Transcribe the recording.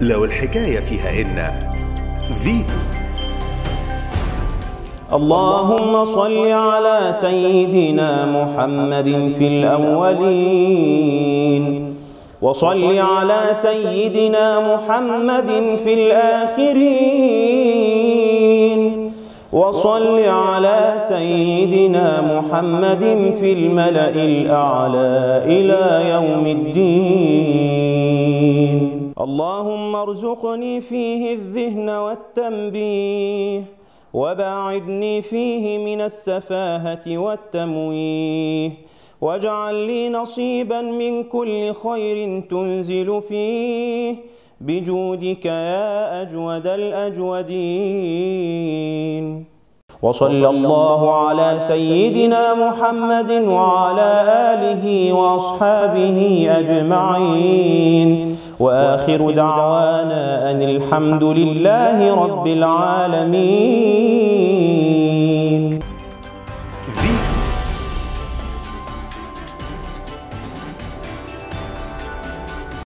لو الحكاية فيها إن فيتو اللهم صل على سيدنا محمد في الأولين وصل على سيدنا محمد في الآخرين وصل على سيدنا محمد في الملأ الأعلى إلى يوم الدين. اللهم ارزقني فيه الذهن والتنبيه وباعدني فيه من السفاهة والتمويه واجعل لي نصيبا من كل خير تنزل فيه. بجودك يا أجود الأجودين. وصلى الله على سيدنا محمد وعلى آله وأصحابه أجمعين. وآخر دعوانا أن الحمد لله رب العالمين.